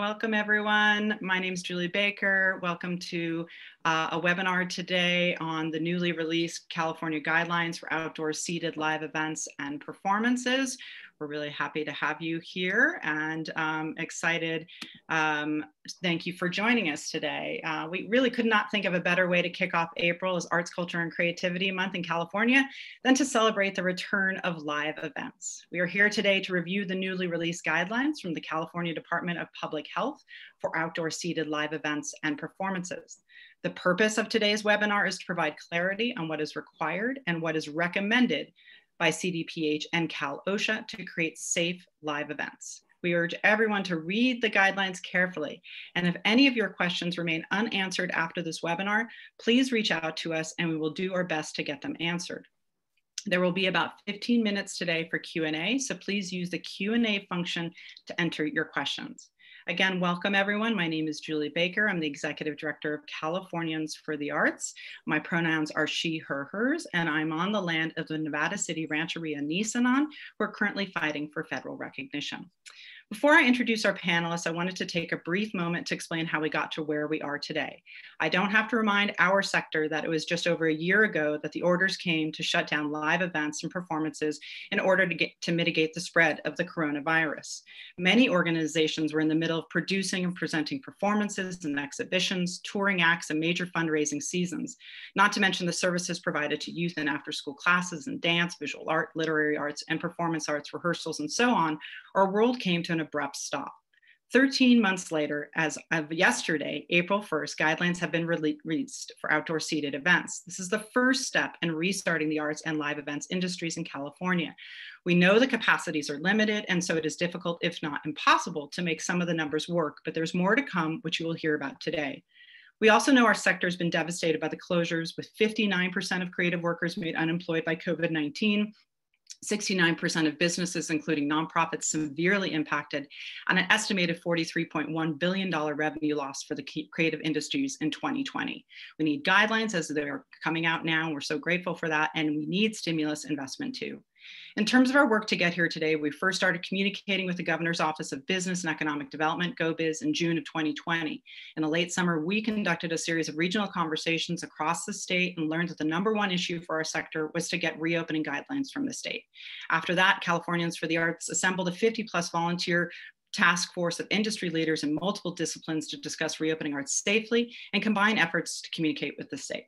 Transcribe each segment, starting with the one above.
Welcome everyone. My name is Julie Baker. Welcome to uh, a webinar today on the newly released California guidelines for outdoor seated live events and performances. We're really happy to have you here and um, excited. Um, thank you for joining us today. Uh, we really could not think of a better way to kick off April as Arts, Culture, and Creativity Month in California than to celebrate the return of live events. We are here today to review the newly released guidelines from the California Department of Public Health for outdoor seated live events and performances. The purpose of today's webinar is to provide clarity on what is required and what is recommended by CDPH and Cal OSHA to create safe live events. We urge everyone to read the guidelines carefully. And if any of your questions remain unanswered after this webinar, please reach out to us and we will do our best to get them answered. There will be about 15 minutes today for Q&A, so please use the Q&A function to enter your questions. Again, welcome everyone. My name is Julie Baker. I'm the Executive Director of Californians for the Arts. My pronouns are she, her, hers, and I'm on the land of the Nevada City Rancheria Nisenan, who are currently fighting for federal recognition. Before I introduce our panelists, I wanted to take a brief moment to explain how we got to where we are today. I don't have to remind our sector that it was just over a year ago that the orders came to shut down live events and performances in order to get to mitigate the spread of the coronavirus. Many organizations were in the middle of producing and presenting performances and exhibitions, touring acts, and major fundraising seasons, not to mention the services provided to youth and after school classes and dance, visual art, literary arts, and performance arts rehearsals, and so on. Our world came to an abrupt stop. 13 months later, as of yesterday, April 1st, guidelines have been released for outdoor seated events. This is the first step in restarting the arts and live events industries in California. We know the capacities are limited, and so it is difficult, if not impossible, to make some of the numbers work, but there's more to come, which you will hear about today. We also know our sector has been devastated by the closures, with 59% of creative workers made unemployed by COVID 19 69% of businesses, including nonprofits, severely impacted, and an estimated $43.1 billion revenue loss for the creative industries in 2020. We need guidelines as they're coming out now. We're so grateful for that. And we need stimulus investment too. In terms of our work to get here today, we first started communicating with the Governor's Office of Business and Economic Development, GoBiz, in June of 2020. In the late summer, we conducted a series of regional conversations across the state and learned that the number one issue for our sector was to get reopening guidelines from the state. After that, Californians for the Arts assembled a 50 plus volunteer task force of industry leaders in multiple disciplines to discuss reopening arts safely and combine efforts to communicate with the state.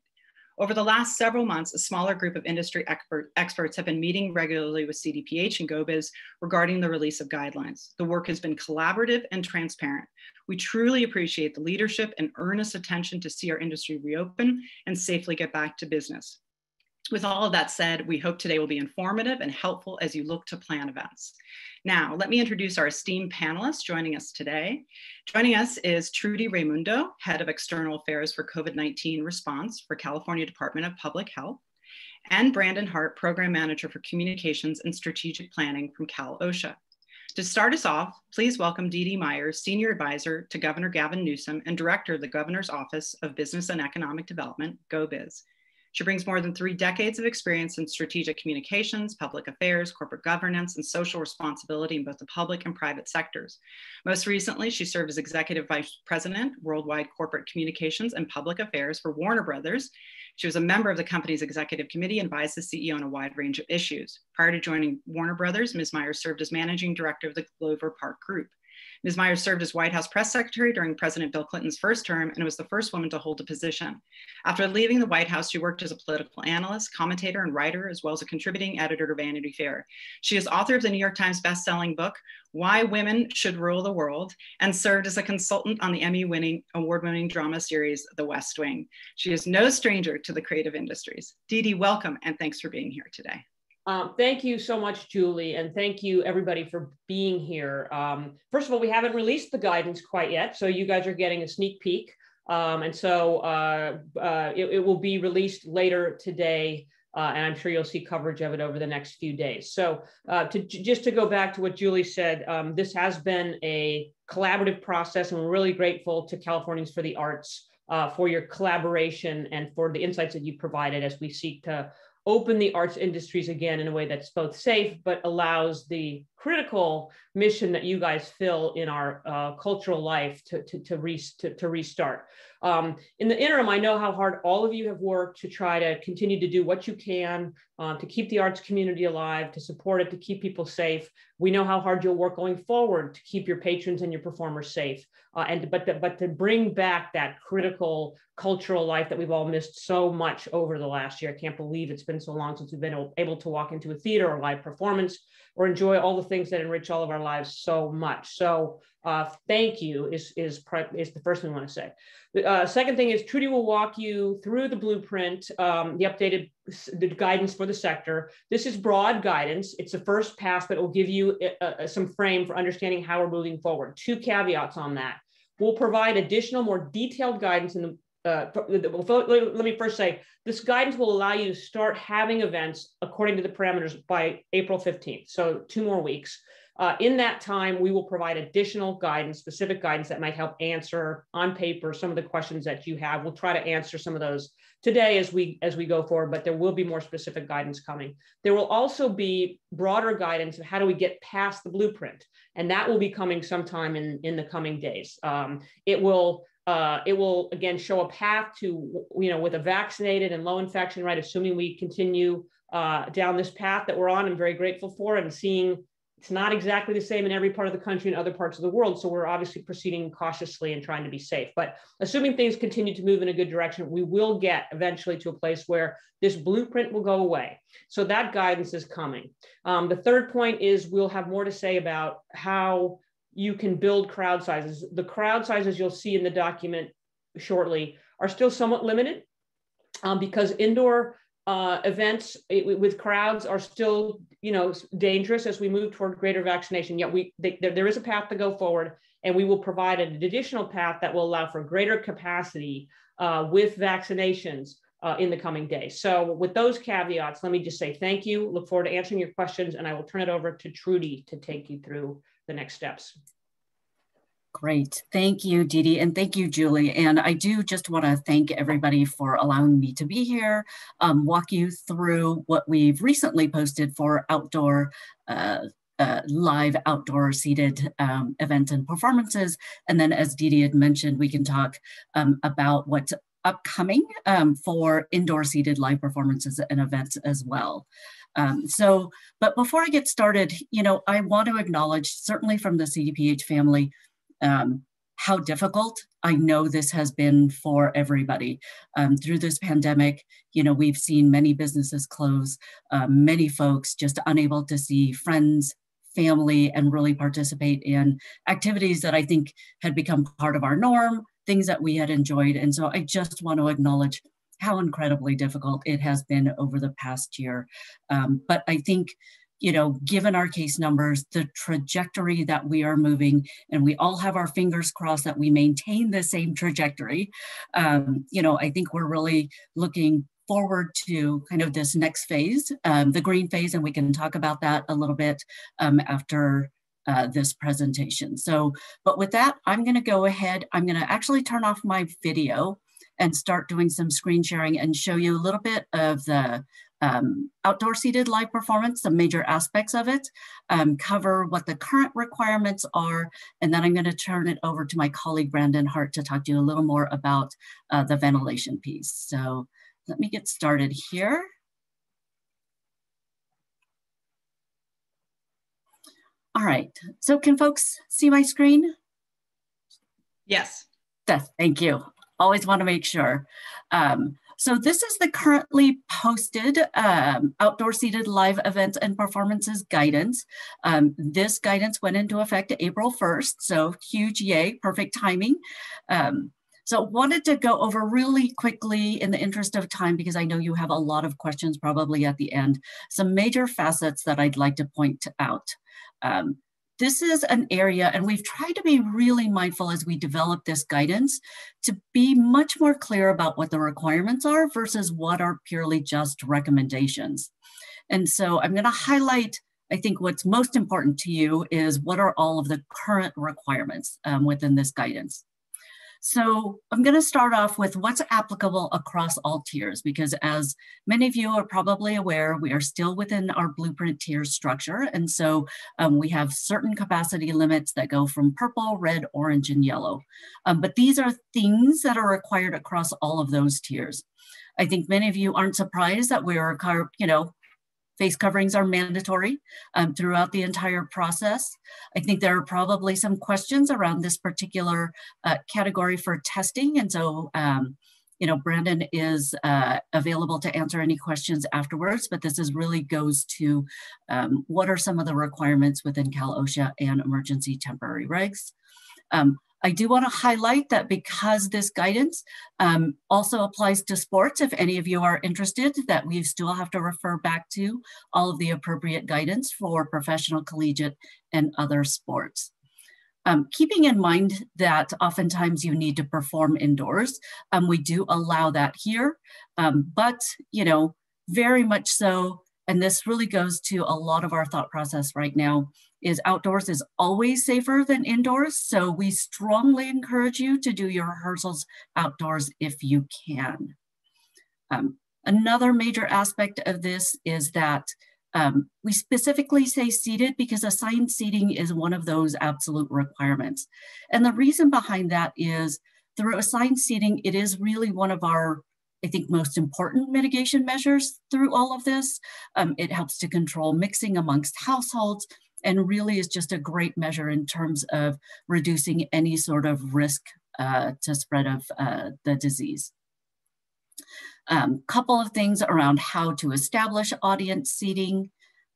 Over the last several months, a smaller group of industry expert, experts have been meeting regularly with CDPH and GoBiz regarding the release of guidelines. The work has been collaborative and transparent. We truly appreciate the leadership and earnest attention to see our industry reopen and safely get back to business. With all of that said, we hope today will be informative and helpful as you look to plan events. Now, let me introduce our esteemed panelists joining us today. Joining us is Trudy Raymundo, Head of External Affairs for COVID-19 Response for California Department of Public Health, and Brandon Hart, Program Manager for Communications and Strategic Planning from Cal OSHA. To start us off, please welcome Dee Dee Myers, Senior Advisor to Governor Gavin Newsom and Director of the Governor's Office of Business and Economic Development, GoBiz. She brings more than three decades of experience in strategic communications, public affairs, corporate governance, and social responsibility in both the public and private sectors. Most recently, she served as Executive Vice President, Worldwide Corporate Communications and Public Affairs for Warner Brothers. She was a member of the company's executive committee and advised the CEO on a wide range of issues. Prior to joining Warner Brothers, Ms. Myers served as managing director of the Glover Park Group. Ms. Myers served as White House press secretary during President Bill Clinton's first term and was the first woman to hold a position. After leaving the White House, she worked as a political analyst, commentator, and writer, as well as a contributing editor to Vanity Fair. She is author of the New York Times best-selling book, Why Women Should Rule the World, and served as a consultant on the Emmy-winning, award-winning drama series, The West Wing. She is no stranger to the creative industries. Dee Dee, welcome, and thanks for being here today. Um, thank you so much, Julie, and thank you everybody for being here. Um, first of all, we haven't released the guidance quite yet, so you guys are getting a sneak peek. Um, and so uh, uh, it, it, will be released later today, uh, and I'm sure you'll see coverage of it over the next few days. So uh, to, just to go back to what Julie said, um, this has been a collaborative process, and we're really grateful to Californians for the Arts uh, for your collaboration and for the insights that you provided as we seek to open the arts industries again in a way that's both safe but allows the critical mission that you guys fill in our uh, cultural life to, to, to, re, to, to restart. Um, in the interim, I know how hard all of you have worked to try to continue to do what you can um, to keep the arts community alive, to support it, to keep people safe. We know how hard you'll work going forward to keep your patrons and your performers safe, uh, and but to, but to bring back that critical cultural life that we've all missed so much over the last year. I can't believe it's been so long since we've been able to walk into a theater or live performance or enjoy all the things that enrich all of our lives so much. So uh, thank you is, is, is the first thing we want to say. The uh, second thing is Trudy will walk you through the blueprint, um, the updated the guidance for the sector. This is broad guidance. It's the first pass that will give you uh, uh, some frame for understanding how we're moving forward. Two caveats on that. We'll provide additional, more detailed guidance in the uh, let me first say this guidance will allow you to start having events according to the parameters by April 15th. So two more weeks. Uh, in that time, we will provide additional guidance, specific guidance that might help answer on paper some of the questions that you have. We'll try to answer some of those today as we as we go forward, but there will be more specific guidance coming. There will also be broader guidance of how do we get past the blueprint, and that will be coming sometime in in the coming days. Um, it will uh, it will again show a path to you know with a vaccinated and low infection rate, assuming we continue uh, down this path that we're on. I'm very grateful for and seeing it's not exactly the same in every part of the country and other parts of the world. So we're obviously proceeding cautiously and trying to be safe. But assuming things continue to move in a good direction, we will get eventually to a place where this blueprint will go away. So that guidance is coming. Um, the third point is we'll have more to say about how you can build crowd sizes. The crowd sizes you'll see in the document shortly are still somewhat limited um, because indoor uh, events it, with crowds are still, you know, dangerous as we move toward greater vaccination. Yet we they, there, there is a path to go forward, and we will provide an additional path that will allow for greater capacity uh, with vaccinations uh, in the coming days. So with those caveats, let me just say thank you. Look forward to answering your questions, and I will turn it over to Trudy to take you through the next steps. Great. Thank you, Dee, and thank you, Julie. And I do just want to thank everybody for allowing me to be here, um, walk you through what we've recently posted for outdoor uh, uh, live outdoor seated um, events and performances. And then as Dee had mentioned, we can talk um, about what's upcoming um, for indoor seated live performances and events as well. Um, so, but before I get started, you know, I want to acknowledge, certainly from the CDPH family, um, how difficult I know this has been for everybody. Um, through this pandemic, you know, we've seen many businesses close, uh, many folks just unable to see friends, family, and really participate in activities that I think had become part of our norm, things that we had enjoyed. And so I just want to acknowledge how incredibly difficult it has been over the past year. Um, but I think you know, given our case numbers, the trajectory that we are moving, and we all have our fingers crossed that we maintain the same trajectory, um, you know, I think we're really looking forward to kind of this next phase, um, the green phase, and we can talk about that a little bit um, after uh, this presentation. So, but with that, I'm gonna go ahead, I'm gonna actually turn off my video and start doing some screen sharing and show you a little bit of the um, outdoor seated live performance, some major aspects of it, um, cover what the current requirements are, and then I'm gonna turn it over to my colleague Brandon Hart to talk to you a little more about uh, the ventilation piece. So let me get started here. All right, so can folks see my screen? Yes. Yes, thank you. Always wanna make sure. Um, so this is the currently posted um, outdoor seated live events and performances guidance. Um, this guidance went into effect April 1st, so huge yay, perfect timing. Um, so wanted to go over really quickly in the interest of time because I know you have a lot of questions probably at the end, some major facets that I'd like to point out. Um, this is an area, and we've tried to be really mindful as we develop this guidance to be much more clear about what the requirements are versus what are purely just recommendations. And so I'm going to highlight, I think what's most important to you is what are all of the current requirements um, within this guidance. So I'm going to start off with what's applicable across all tiers, because as many of you are probably aware, we are still within our blueprint tier structure. And so um, we have certain capacity limits that go from purple, red, orange, and yellow. Um, but these are things that are required across all of those tiers. I think many of you aren't surprised that we are, you know, Face coverings are mandatory um, throughout the entire process. I think there are probably some questions around this particular uh, category for testing. And so, um, you know, Brandon is uh, available to answer any questions afterwards, but this is really goes to um, what are some of the requirements within Cal OSHA and emergency temporary regs. Um, I do want to highlight that because this guidance um, also applies to sports, if any of you are interested, that we still have to refer back to all of the appropriate guidance for professional, collegiate, and other sports. Um, keeping in mind that oftentimes you need to perform indoors, um, we do allow that here, um, but you know, very much so, and this really goes to a lot of our thought process right now, is outdoors is always safer than indoors. So we strongly encourage you to do your rehearsals outdoors if you can. Um, another major aspect of this is that um, we specifically say seated because assigned seating is one of those absolute requirements. And the reason behind that is through assigned seating, it is really one of our I think most important mitigation measures through all of this. Um, it helps to control mixing amongst households and really is just a great measure in terms of reducing any sort of risk uh, to spread of uh, the disease. Um, couple of things around how to establish audience seating.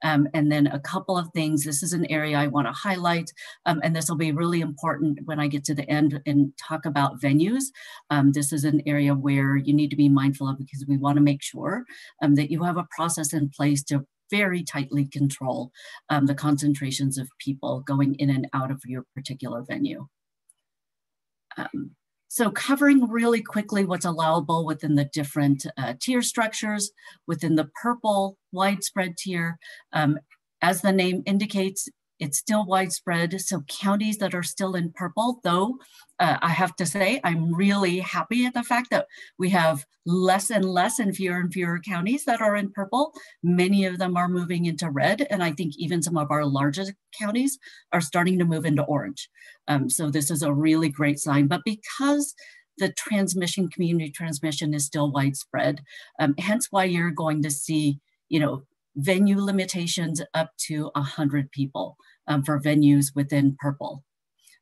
Um, and then a couple of things, this is an area I wanna highlight, um, and this will be really important when I get to the end and talk about venues. Um, this is an area where you need to be mindful of because we wanna make sure um, that you have a process in place to very tightly control um, the concentrations of people going in and out of your particular venue. Um, so covering really quickly what's allowable within the different uh, tier structures, within the purple widespread tier, um, as the name indicates, it's still widespread. So counties that are still in purple, though, uh, I have to say, I'm really happy at the fact that we have less and less and fewer and fewer counties that are in purple. Many of them are moving into red. And I think even some of our largest counties are starting to move into orange. Um, so this is a really great sign. But because the transmission, community transmission is still widespread, um, hence why you're going to see, you know, venue limitations up to 100 people um, for venues within purple.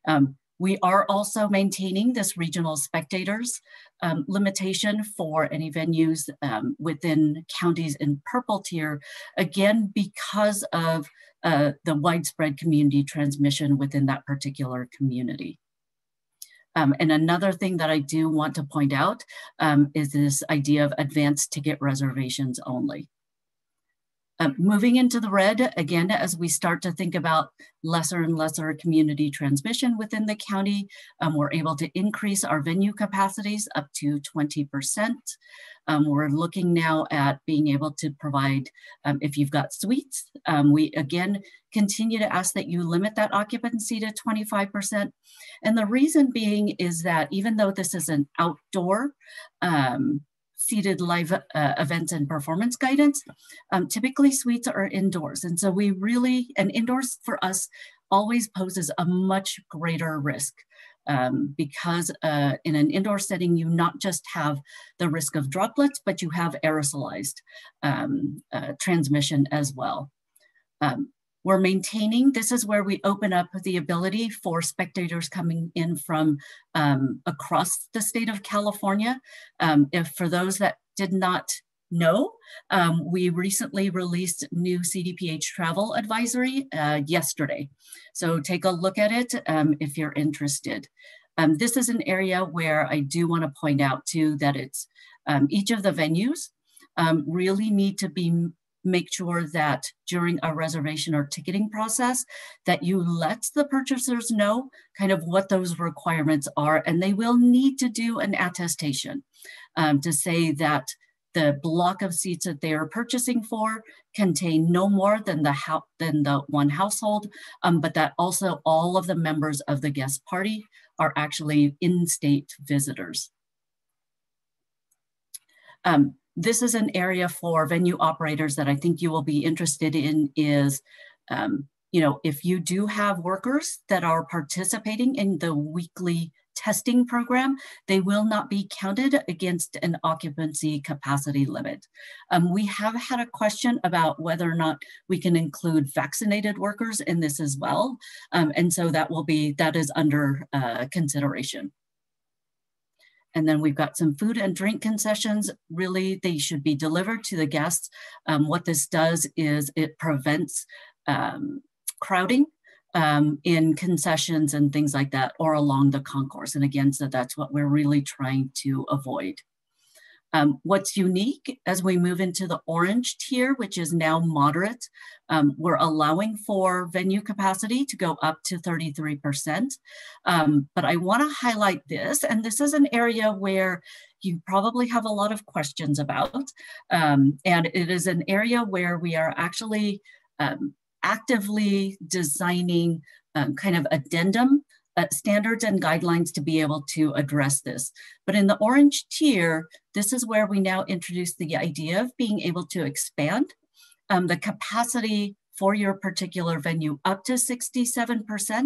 Um, we are also maintaining this regional spectators um, limitation for any venues um, within counties in purple tier, again, because of uh, the widespread community transmission within that particular community. Um, and another thing that I do want to point out um, is this idea of advanced ticket reservations only. Um, moving into the red, again, as we start to think about lesser and lesser community transmission within the county, um, we're able to increase our venue capacities up to 20%. Um, we're looking now at being able to provide, um, if you've got suites, um, we again continue to ask that you limit that occupancy to 25%. And the reason being is that even though this is an outdoor um, seated live uh, events and performance guidance. Um, typically suites are indoors. And so we really, and indoors for us always poses a much greater risk um, because uh, in an indoor setting, you not just have the risk of droplets, but you have aerosolized um, uh, transmission as well. Um, we're maintaining, this is where we open up the ability for spectators coming in from um, across the state of California. Um, if for those that did not know, um, we recently released new CDPH travel advisory uh, yesterday. So take a look at it um, if you're interested. Um, this is an area where I do wanna point out too that it's um, each of the venues really need to be make sure that during a reservation or ticketing process that you let the purchasers know kind of what those requirements are and they will need to do an attestation um, to say that the block of seats that they are purchasing for contain no more than the, than the one household, um, but that also all of the members of the guest party are actually in-state visitors. Um, this is an area for venue operators that I think you will be interested in is, um, you know, if you do have workers that are participating in the weekly testing program, they will not be counted against an occupancy capacity limit. Um, we have had a question about whether or not we can include vaccinated workers in this as well. Um, and so that will be, that is under uh, consideration. And then we've got some food and drink concessions. Really, they should be delivered to the guests. Um, what this does is it prevents um, crowding um, in concessions and things like that, or along the concourse. And again, so that's what we're really trying to avoid. Um, what's unique as we move into the orange tier, which is now moderate, um, we're allowing for venue capacity to go up to 33%. Um, but I wanna highlight this, and this is an area where you probably have a lot of questions about. Um, and it is an area where we are actually um, actively designing um, kind of addendum uh, standards and guidelines to be able to address this. But in the orange tier, this is where we now introduce the idea of being able to expand um, the capacity for your particular venue up to 67%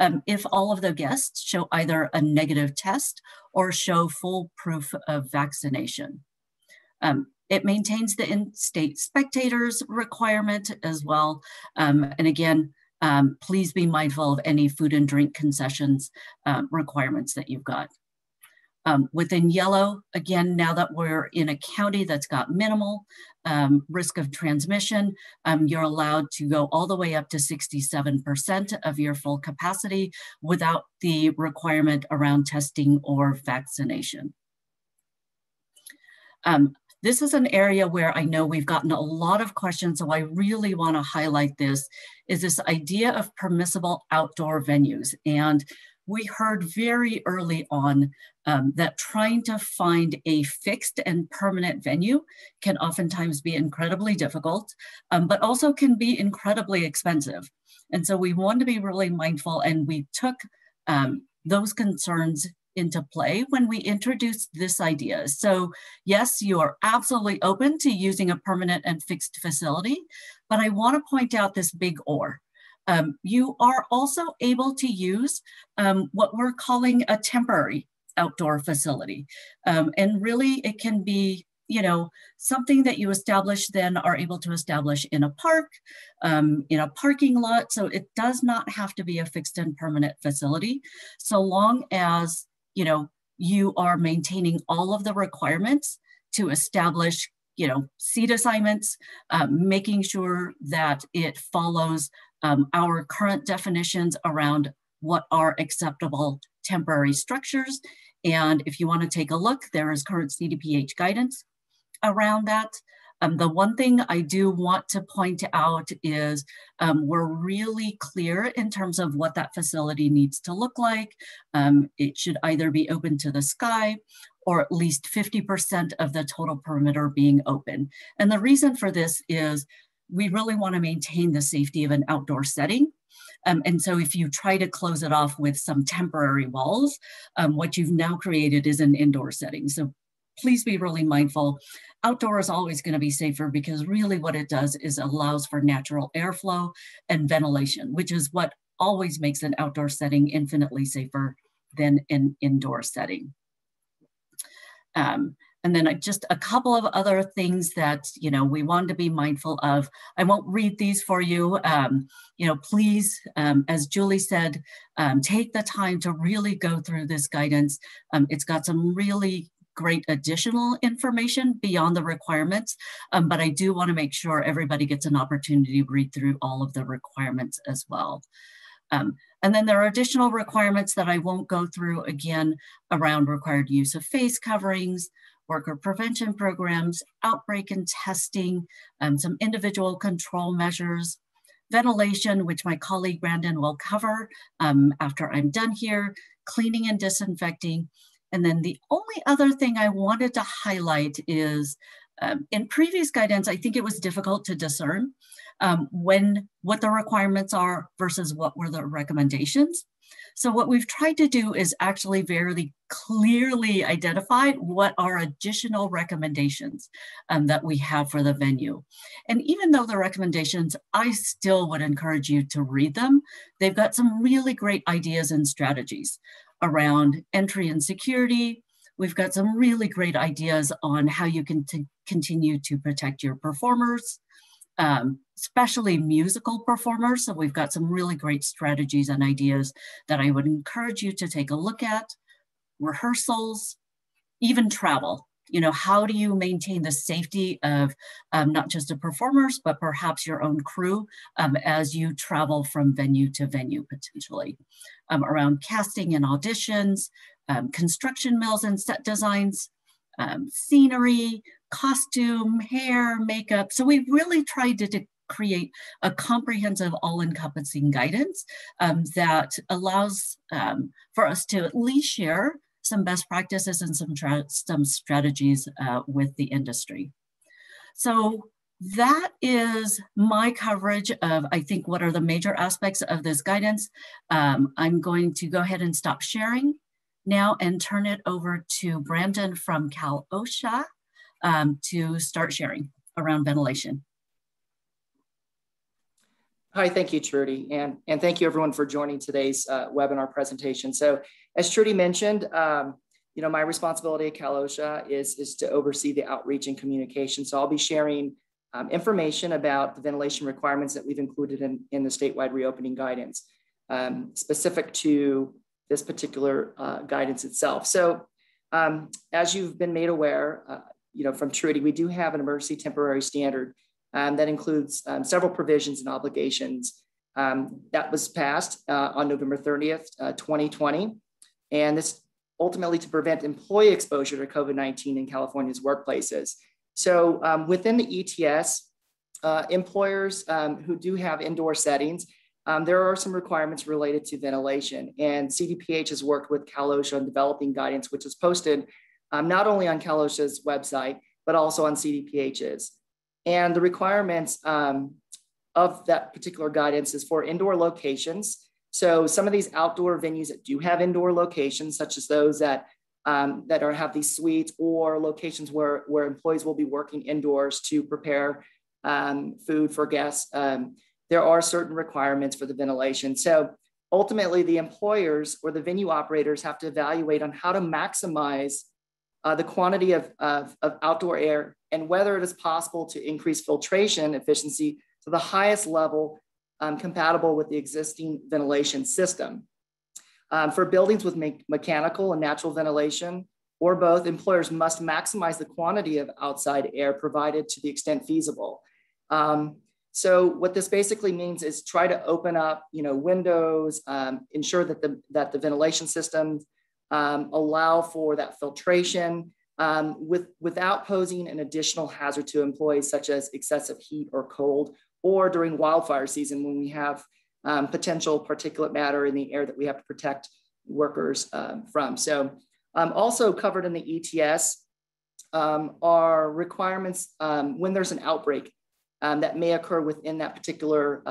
um, if all of the guests show either a negative test or show full proof of vaccination. Um, it maintains the in-state spectators requirement as well. Um, and again, um, please be mindful of any food and drink concessions um, requirements that you've got. Um, within yellow, again, now that we're in a county that's got minimal um, risk of transmission, um, you're allowed to go all the way up to 67% of your full capacity without the requirement around testing or vaccination. Um, this is an area where I know we've gotten a lot of questions, so I really wanna highlight this, is this idea of permissible outdoor venues. And we heard very early on um, that trying to find a fixed and permanent venue can oftentimes be incredibly difficult, um, but also can be incredibly expensive. And so we want to be really mindful and we took um, those concerns into play when we introduced this idea. So yes, you are absolutely open to using a permanent and fixed facility, but I wanna point out this big or. Um, you are also able to use um, what we're calling a temporary outdoor facility. Um, and really it can be you know, something that you establish then are able to establish in a park, um, in a parking lot. So it does not have to be a fixed and permanent facility, so long as you know, you are maintaining all of the requirements to establish, you know, seat assignments, um, making sure that it follows um, our current definitions around what are acceptable temporary structures. And if you want to take a look, there is current CDPH guidance around that. Um, the one thing I do want to point out is um, we're really clear in terms of what that facility needs to look like. Um, it should either be open to the sky or at least 50% of the total perimeter being open. And the reason for this is we really want to maintain the safety of an outdoor setting. Um, and so if you try to close it off with some temporary walls, um, what you've now created is an indoor setting. So please be really mindful. Outdoor is always going to be safer because really what it does is allows for natural airflow and ventilation, which is what always makes an outdoor setting infinitely safer than an indoor setting. Um, and then just a couple of other things that you know we want to be mindful of. I won't read these for you. Um, you know, please, um, as Julie said, um, take the time to really go through this guidance. Um, it's got some really great additional information beyond the requirements, um, but I do wanna make sure everybody gets an opportunity to read through all of the requirements as well. Um, and then there are additional requirements that I won't go through again around required use of face coverings, worker prevention programs, outbreak and testing, um, some individual control measures, ventilation, which my colleague Brandon will cover um, after I'm done here, cleaning and disinfecting, and then the only other thing I wanted to highlight is Um, in previous guidance, I think it was difficult to discern um, when what the requirements are versus what were the recommendations. So what we've tried to do is actually very clearly identify what are additional recommendations um, that we have for the venue. And even though the recommendations, I still would encourage you to read them. They've got some really great ideas and strategies around entry and security. We've got some really great ideas on how you can continue to protect your performers, um, especially musical performers. So we've got some really great strategies and ideas that I would encourage you to take a look at. Rehearsals, even travel. You know, how do you maintain the safety of um, not just the performers, but perhaps your own crew um, as you travel from venue to venue potentially? Um, around casting and auditions, um, construction mills and set designs, um, scenery, costume, hair, makeup. So we really tried to, create a comprehensive, all-encompassing guidance um, that allows um, for us to at least share some best practices and some, some strategies uh, with the industry. So that is my coverage of, I think, what are the major aspects of this guidance. Um, I'm going to go ahead and stop sharing now and turn it over to Brandon from Cal OSHA um, to start sharing around ventilation. Hi, thank you, Trudy. And, and thank you everyone for joining today's uh, webinar presentation. So as Trudy mentioned, um, you know, my responsibility at Cal OSHA is, is to oversee the outreach and communication. So I'll be sharing um, information about the ventilation requirements that we've included in, in the statewide reopening guidance, um, specific to this particular uh, guidance itself. So um, as you've been made aware, uh, you know, from Trudy, we do have an emergency temporary standard um, that includes um, several provisions and obligations. Um, that was passed uh, on November 30th, uh, 2020. And this ultimately to prevent employee exposure to COVID-19 in California's workplaces. So um, within the ETS, uh, employers um, who do have indoor settings, um, there are some requirements related to ventilation. And CDPH has worked with Cal OSHA on developing guidance, which is posted um, not only on Cal OSHA's website, but also on CDPH's. And the requirements um, of that particular guidance is for indoor locations. So some of these outdoor venues that do have indoor locations, such as those that um, that are have these suites or locations where, where employees will be working indoors to prepare um, food for guests, um, there are certain requirements for the ventilation. So ultimately, the employers or the venue operators have to evaluate on how to maximize uh, the quantity of, of, of outdoor air and whether it is possible to increase filtration efficiency to the highest level um, compatible with the existing ventilation system. Um, for buildings with me mechanical and natural ventilation, or both, employers must maximize the quantity of outside air provided to the extent feasible. Um, so what this basically means is try to open up, you know, windows, um, ensure that the that the ventilation systems um, allow for that filtration um, with, without posing an additional hazard to employees such as excessive heat or cold, or during wildfire season when we have um, potential particulate matter in the air that we have to protect workers um, from. So um, also covered in the ETS um, are requirements when there's an outbreak that may occur within that particular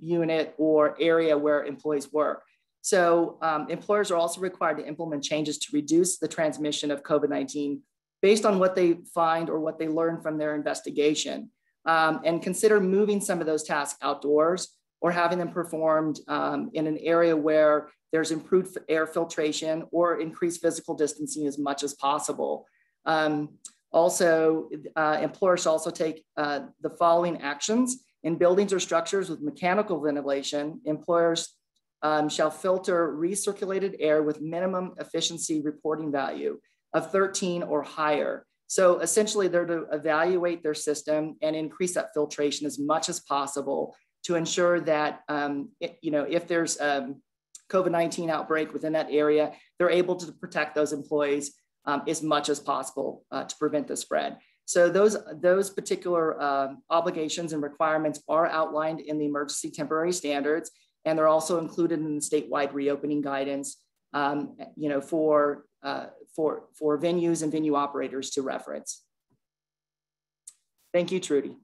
unit or area where employees work. So um, employers are also required to implement changes to reduce the transmission of COVID-19 based on what they find or what they learn from their investigation. Um, and consider moving some of those tasks outdoors or having them performed um, in an area where there's improved air filtration or increased physical distancing as much as possible. Um, also, uh, employers also take uh, the following actions in buildings or structures with mechanical ventilation. Employers um, shall filter recirculated air with minimum efficiency reporting value of 13 or higher. So essentially they're to evaluate their system and increase that filtration as much as possible to ensure that, um, it, you know, if there's a um, COVID-19 outbreak within that area, they're able to protect those employees um, as much as possible uh, to prevent the spread. So those, those particular uh, obligations and requirements are outlined in the emergency temporary standards and they're also included in the statewide reopening guidance, um, you know, for, uh, for, for venues and venue operators to reference. Thank you, Trudy.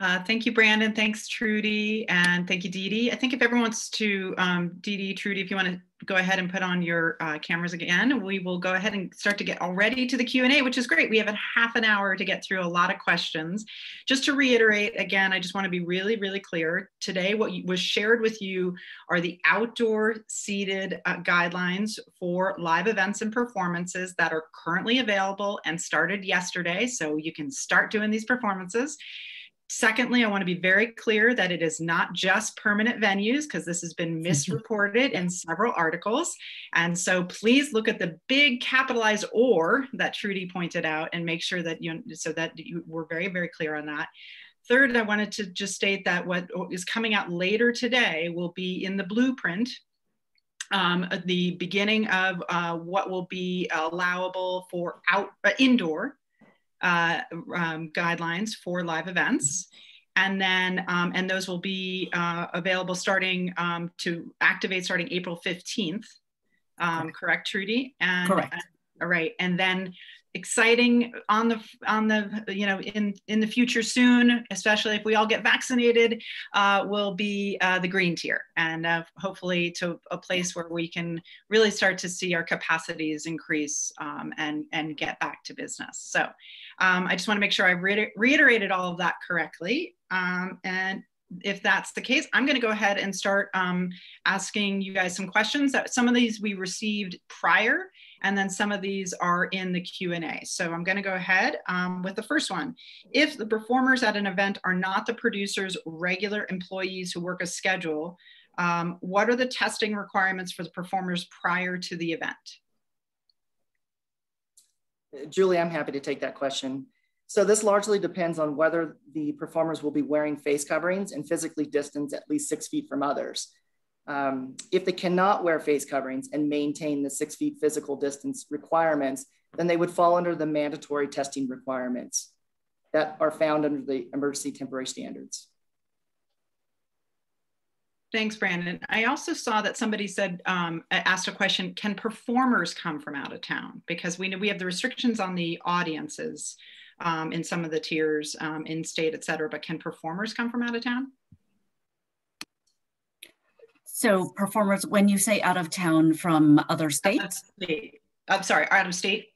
Uh, thank you, Brandon. Thanks, Trudy. And thank you, Dee Dee. I think if everyone wants to, um, Dee Dee, Trudy, if you want to go ahead and put on your uh, cameras again, we will go ahead and start to get already to the Q&A, which is great. We have a half an hour to get through a lot of questions. Just to reiterate, again, I just want to be really, really clear. Today, what was shared with you are the outdoor seated uh, guidelines for live events and performances that are currently available and started yesterday. So you can start doing these performances. Secondly, I want to be very clear that it is not just permanent venues because this has been misreported in several articles. And so please look at the big capitalized or that Trudy pointed out and make sure that you, so that you, we're very, very clear on that. Third, I wanted to just state that what is coming out later today will be in the blueprint um, the beginning of uh, what will be allowable for out uh, indoor uh, um, guidelines for live events. And then, um, and those will be uh, available starting um, to activate starting April 15th. Um, correct. correct, Trudy? And, correct. Uh, all right. And then exciting on the on the you know in in the future soon especially if we all get vaccinated uh, will be uh, the green tier and uh, hopefully to a place where we can really start to see our capacities increase um, and and get back to business so um, I just want to make sure I re reiterated all of that correctly. Um, and if that's the case, I'm going to go ahead and start um, asking you guys some questions. Some of these we received prior, and then some of these are in the Q&A. So I'm going to go ahead um, with the first one. If the performers at an event are not the producer's regular employees who work a schedule, um, what are the testing requirements for the performers prior to the event? Julie, I'm happy to take that question. So this largely depends on whether the performers will be wearing face coverings and physically distance at least six feet from others. Um, if they cannot wear face coverings and maintain the six feet physical distance requirements, then they would fall under the mandatory testing requirements that are found under the emergency temporary standards. Thanks, Brandon. I also saw that somebody said, um, asked a question, can performers come from out of town? Because we know we have the restrictions on the audiences um, in some of the tiers um, in state, et cetera, but can performers come from out of town? So performers, when you say out of town from other states? I'm sorry, out of state?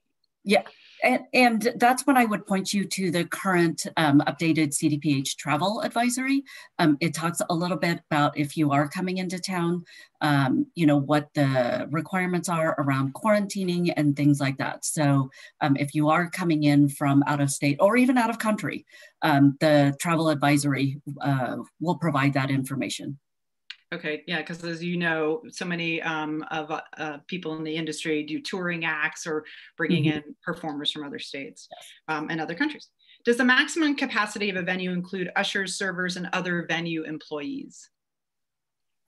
Yeah, and, and, that's when I would point you to the current um, updated CDPH travel advisory. Um, it talks a little bit about if you are coming into town, um, you know, what the requirements are around quarantining and things like that. So um, if you are coming in from out of state or even out of country, um, the travel advisory uh, will provide that information. Okay, yeah, because as you know, so many um, of uh, people in the industry do touring acts or bringing mm-hmm. in performers from other states um, and other countries. Does the maximum capacity of a venue include ushers, servers, and other venue employees?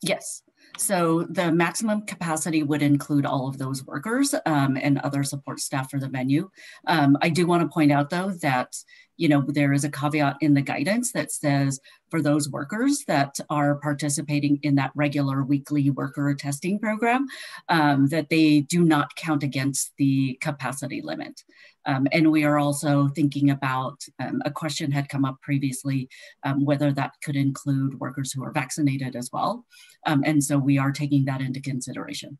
Yes. So the maximum capacity would include all of those workers um, and other support staff for the venue. Um, I do want to point out though that, you know, there is a caveat in the guidance that says for those workers that are participating in that regular weekly worker testing program, um, that they do not count against the capacity limit. Um, and we are also thinking about um, a question had come up previously um, whether that could include workers who are vaccinated as well. Um, and so we are taking that into consideration.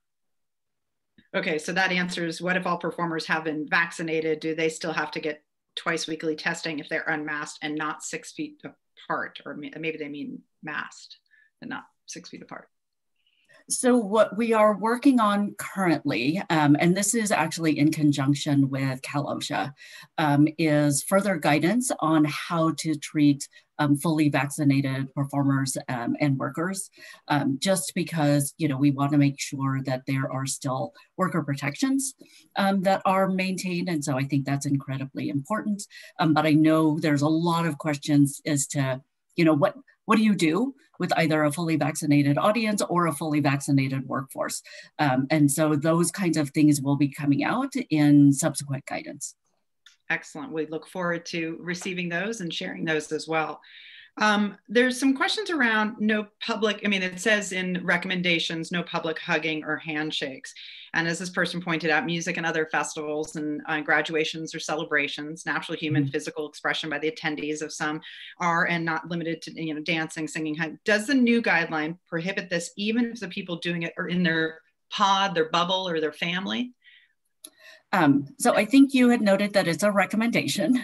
Okay, so that answers what if all performers have been vaccinated? Do they still have to get twice weekly testing if they're unmasked and not six feet apart? Or maybe they mean masked and not six feet apart. So, what we are working on currently, um, and this is actually in conjunction with Cal OSHA, um, is further guidance on how to treat um, fully vaccinated performers um, and workers, um, just because you know we want to make sure that there are still worker protections um, that are maintained, and so I think that's incredibly important. but I know there's a lot of questions as to you know what what do you do with either a fully vaccinated audience or a fully vaccinated workforce? Um, and so those kinds of things will be coming out in subsequent guidance. Excellent. We look forward to receiving those and sharing those as well. Um, there's some questions around no public, I mean, it says in recommendations, no public hugging or handshakes. And as this person pointed out, music and other festivals and uh, graduations or celebrations, natural human mm-hmm. physical expression by the attendees of some are and not limited to, you know, dancing, singing. Does the new guideline prohibit this even if the people doing it are in their pod, their bubble, or their family? Um, so I think you had noted that it's a recommendation.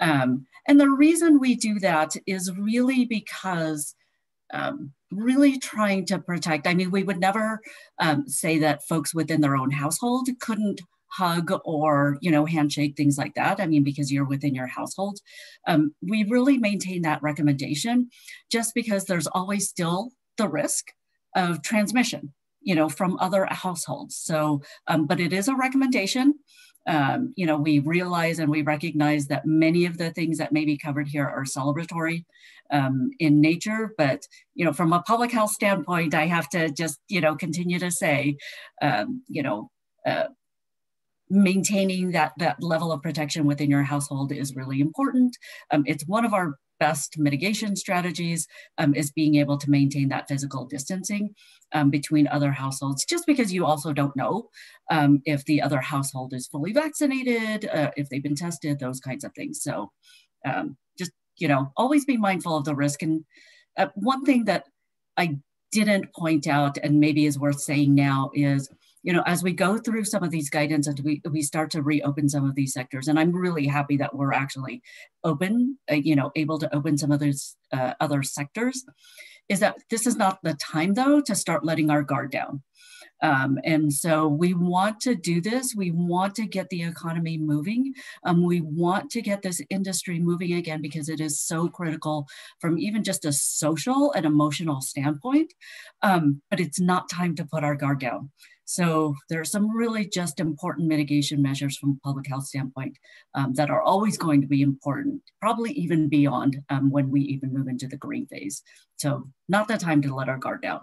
Um, and the reason we do that is really because um, really trying to protect, I mean, we would never um, say that folks within their own household couldn't hug or you know handshake things like that. I mean because you're within your household. Um, we really maintain that recommendation just because there's always still the risk of transmission you know from other households. So um, but it is a recommendation um, you know, we realize and we recognize that many of the things that may be covered here are celebratory um, in nature. But, you know, from a public health standpoint, I have to just, you know, continue to say, um, you know, uh, maintaining that, that level of protection within your household is really important. Um, it's one of our best mitigation strategies um, is being able to maintain that physical distancing um, between other households, just because you also don't know um, if the other household is fully vaccinated, uh, if they've been tested, those kinds of things. So um, just, you know, always be mindful of the risk. And uh, one thing that I didn't point out and maybe is worth saying now is you know, as we go through some of these guidance and we, we start to reopen some of these sectors, and I'm really happy that we're actually open, uh, you know, able to open some of those uh, other sectors, is that this is not the time though to start letting our guard down. Um, and so we want to do this. We want to get the economy moving. Um, we want to get this industry moving again because it is so critical from even just a social and emotional standpoint. Um, but it's not time to put our guard down. So there are some really just important mitigation measures from a public health standpoint um, that are always going to be important, probably even beyond um, when we even move into the green phase. So not the time to let our guard down.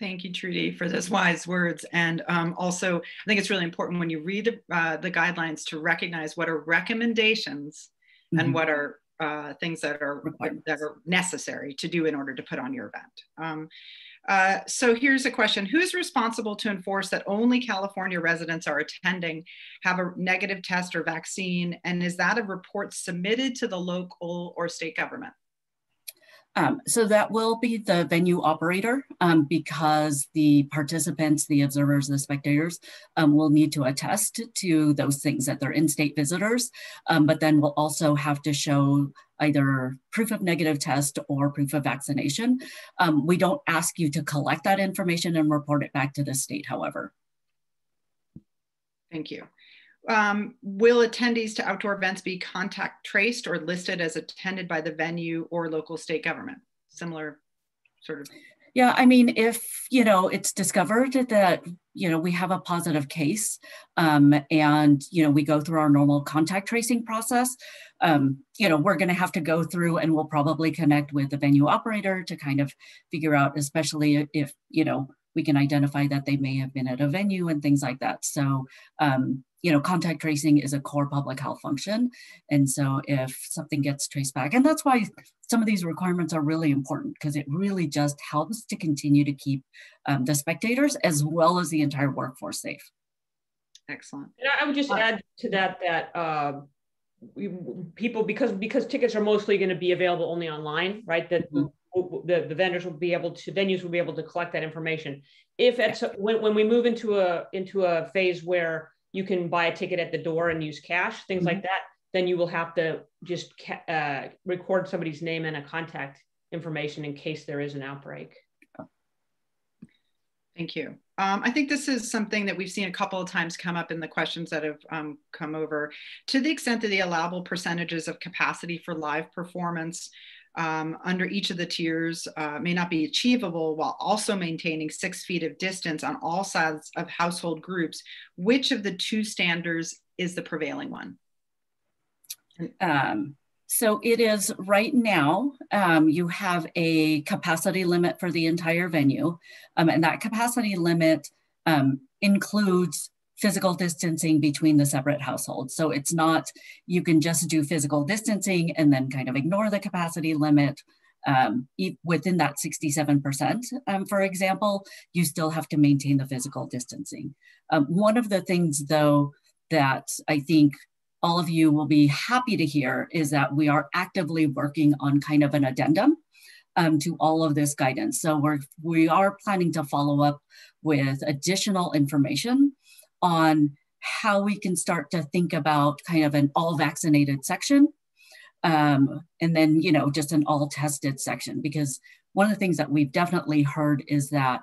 Thank you, Trudy, for those wise words. And um, also, I think it's really important when you read uh, the guidelines to recognize what are recommendations mm-hmm. and what are uh, things that are that are necessary to do in order to put on your event. Um, uh, so here's a question Who's responsible to enforce that only California residents are attending have a negative test or vaccine? And is that a report submitted to the local or state government? Um, so that will be the venue operator um, because the participants, the observers, the spectators um, will need to attest to those things that they're in-state visitors, um, but then we'll also have to show either proof of negative test or proof of vaccination. Um, we don't ask you to collect that information and report it back to the state, however. Thank you. Um, will attendees to outdoor events be contact traced or listed as attended by the venue or local state government? Similar sort of. Yeah, I mean, if you know it's discovered that you know we have a positive case, um, and you know we go through our normal contact tracing process, um, you know we're going to have to go through, and we'll probably connect with the venue operator to kind of figure out, especially if you know we can identify that they may have been at a venue and things like that. So um, you know, contact tracing is a core public health function. And so if something gets traced back, and that's why some of these requirements are really important because it really just helps to continue to keep um, the spectators as well as the entire workforce safe. Excellent. And I would just uh, add to that that uh, we, people because because tickets are mostly going to be available only online, right? That mm-hmm. The, the vendors will be able to venues will be able to collect that information. If at when, when we move into a into a phase where you can buy a ticket at the door and use cash, things mm-hmm. like that, then you will have to just uh, record somebody's name and a contact information in case there is an outbreak. Thank you. Um, I think this is something that we've seen a couple of times come up in the questions that have um, come over. To the extent that the allowable percentages of capacity for live performance um, under each of the tiers uh, may not be achievable while also maintaining six feet of distance on all sides of household groups. Which of the two standards is the prevailing one? Um, so it is right now, um, you have a capacity limit for the entire venue, um, and that capacity limit um, includes physical distancing between the separate households. So it's not, you can just do physical distancing and then kind of ignore the capacity limit. um, within that 67%, um, for example, you still have to maintain the physical distancing. Um, one of the things, though, that I think all of you will be happy to hear is that we are actively working on kind of an addendum um, to all of this guidance. So we're, we are planning to follow up with additional information on how we can start to think about kind of an all vaccinated section um, and then you know just an all tested section because one of the things that we've definitely heard is that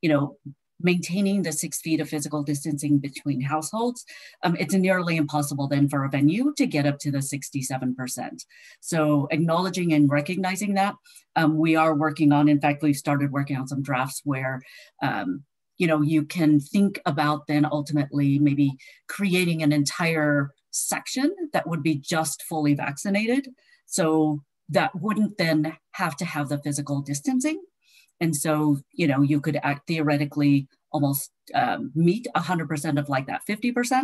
you know maintaining the six feet of physical distancing between households, um, it's nearly impossible then for a venue to get up to the 67%. So acknowledging and recognizing that, um, we are working on, in fact, we've started working on some drafts where um, you know, you can think about then ultimately maybe creating an entire section that would be just fully vaccinated. So that wouldn't then have to have the physical distancing. And so, you know, you could act theoretically almost um, meet 100% of like that 50%.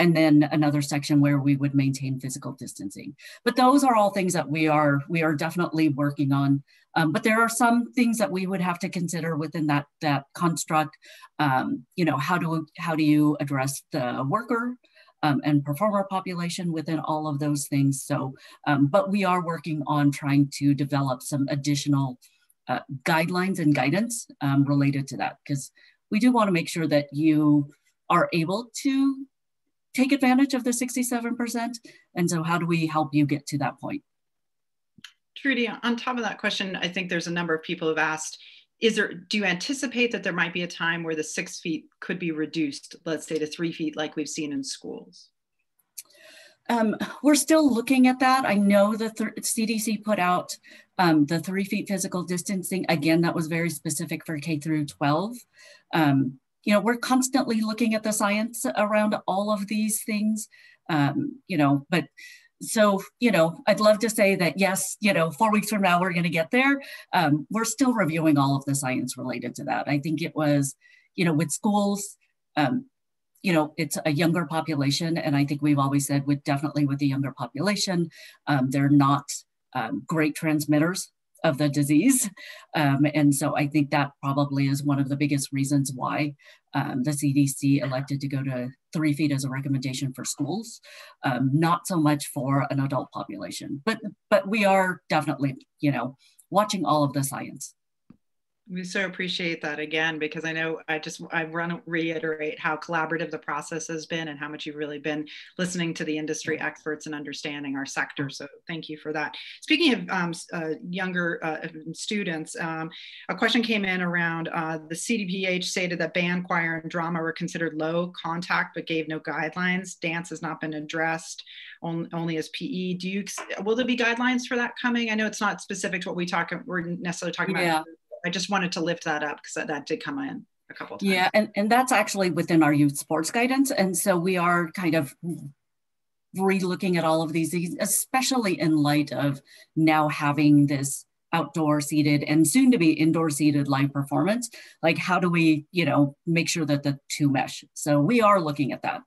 And then another section where we would maintain physical distancing. But those are all things that we are we are definitely working on. Um, but there are some things that we would have to consider within that that construct. Um, you know, how do how do you address the worker um, and performer population within all of those things. So, um, but we are working on trying to develop some additional uh, guidelines and guidance um, related to that because we do want to make sure that you are able to take advantage of the 67%. And so how do we help you get to that point? Trudy, on top of that question, I think there's a number of people who've asked, is there do you anticipate that there might be a time where the six feet could be reduced let's say to three feet like we've seen in schools um, we're still looking at that i know the th cdc put out um, the three feet physical distancing again that was very specific for k through 12 um, you know we're constantly looking at the science around all of these things um, you know but so you know i'd love to say that yes you know four weeks from now we're going to get there. Um, we're still reviewing all of the science related to that. I think it was you know with schools um, you know it's a younger population and i think we've always said with definitely with the younger population um, they're not um, great transmitters of the disease. Um, and so I think that probably is one of the biggest reasons why um, the CDC elected to go to three feet as a recommendation for schools, um, not so much for an adult population. But, but we are definitely, you know, watching all of the science we so appreciate that again because I know I just I want to reiterate how collaborative the process has been and how much you've really been listening to the industry experts and understanding our sector. So thank you for that. Speaking of um, uh, younger uh, students, um, a question came in around uh, the CDPH stated that band, choir, and drama were considered low contact but gave no guidelines. Dance has not been addressed only, only as PE. Do you will there be guidelines for that coming? I know it's not specific to what we talk we're necessarily talking about. Yeah I just wanted to lift that up because that, that did come in a couple times. Yeah, and, and that's actually within our youth sports guidance. And so we are kind of re-looking at all of these, especially in light of now having this outdoor seated and soon to be indoor seated live performance. Like how do we, you know, make sure that the two mesh? So we are looking at that.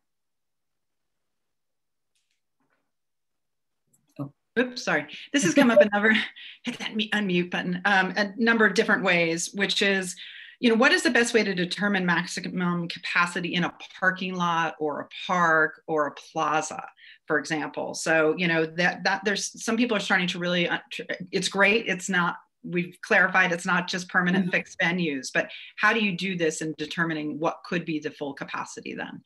Oops, sorry. This has come up a number, hit that unmute button, um, a number of different ways, which is, you know, what is the best way to determine maximum capacity in a parking lot or a park or a plaza, for example? So, you know, that, that there's some people are starting to really, uh, it's great. It's not, we've clarified it's not just permanent mm -hmm. fixed venues, but how do you do this in determining what could be the full capacity then?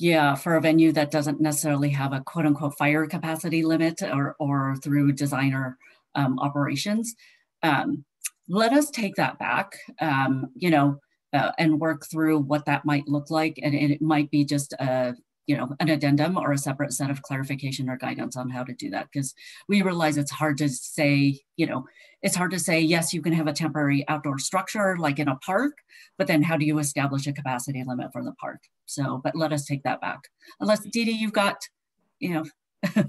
Yeah, for a venue that doesn't necessarily have a quote unquote fire capacity limit or, or through designer um, operations. Um, let us take that back, um, you know, uh, and work through what that might look like. And, and, it might be just a, you know, an addendum or a separate set of clarification or guidance on how to do that. Because we realize it's hard to say, you know, it's hard to say, yes, you can have a temporary outdoor structure like in a park, but then how do you establish a capacity limit for the park? So, but let us take that back. Unless Dee Dee, you've got, you know,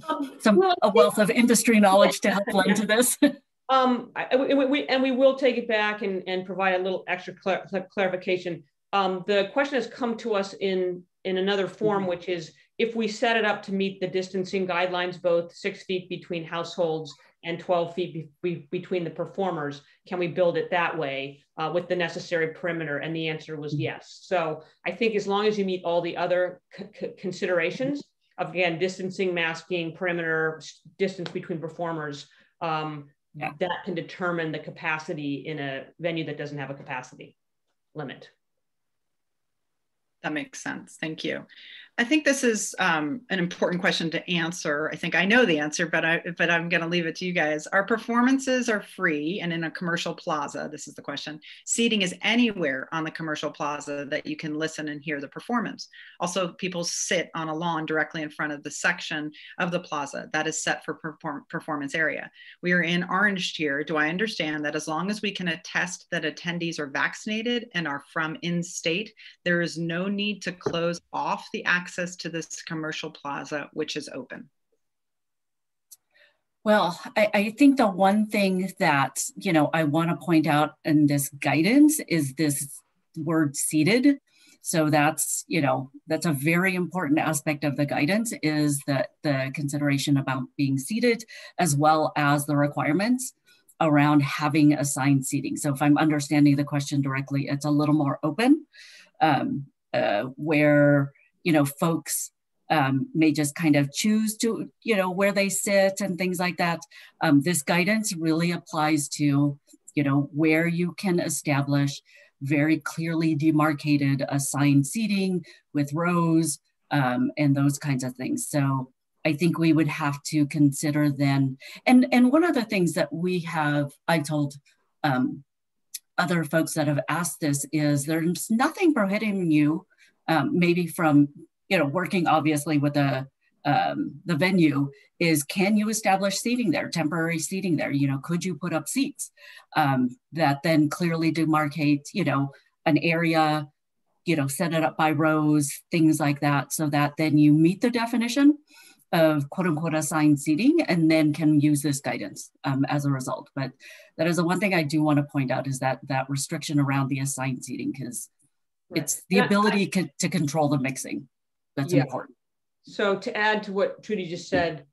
um, some a wealth of industry knowledge to help lend to this. Um, I, we, we, and we will take it back and, and provide a little extra clar clarification. Um, the question has come to us in, in another form, mm-hmm. which is if we set it up to meet the distancing guidelines, both six feet between households and 12 feet be, be, between the performers. Can we build it that way uh, with the necessary perimeter? And the answer was mm-hmm. yes. So I think as long as you meet all the other considerations of again distancing, masking, perimeter, distance between performers, um, yeah. that can determine the capacity in a venue that doesn't have a capacity limit. That makes sense. Thank you. I think this is um, an important question to answer. I think I know the answer, but I but I'm going to leave it to you guys. Our performances are free, and in a commercial plaza, this is the question. Seating is anywhere on the commercial plaza that you can listen and hear the performance. Also, people sit on a lawn directly in front of the section of the plaza that is set for perform performance area. We are in orange tier. Do I understand that as long as we can attest that attendees are vaccinated and are from in-state, there is no need to close off the access to this commercial plaza, which is open? Well, I, I, think the one thing that, you know, I want to point out in this guidance is this word seated. So that's, you know, that's a very important aspect of the guidance is that the consideration about being seated as well as the requirements around having assigned seating. So if I'm understanding the question directly, it's a little more open um, uh, where you know, folks um, may just kind of choose to, you know, where they sit and things like that. Um, this guidance really applies to, you know, where you can establish very clearly demarcated assigned seating with rows um, and those kinds of things. So I think we would have to consider then, and, and one of the things that we have, I told um, other folks that have asked this is there's nothing prohibiting you um, maybe from you know working obviously with the um, the venue is can you establish seating there temporary seating there? You know could you put up seats? Um, that then clearly demarcate you know an area you know set it up by rows things like that so that then you meet the definition of quote unquote assigned seating and then can use this guidance um, as a result. But that is the one thing i do want to point out is that that restriction around the assigned seating because Right. It's the ability to control the mixing that's yeah. important. So to add to what Trudy just said,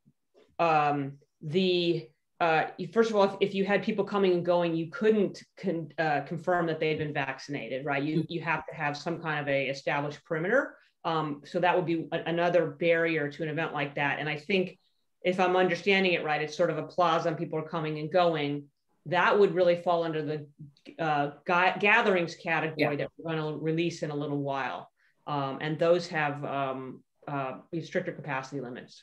um, the uh, first of all, if, if, you had people coming and going, you couldn't con, uh, confirm that they had been vaccinated, right? You you have to have some kind of a established perimeter. Um, so that would be another barrier to an event like that. And I think if I'm understanding it right, it's sort of a plaza and people are coming and going that would really fall under the uh, gatherings category yeah. that we're going to release in a little while. Um, and those have um, uh, stricter capacity limits.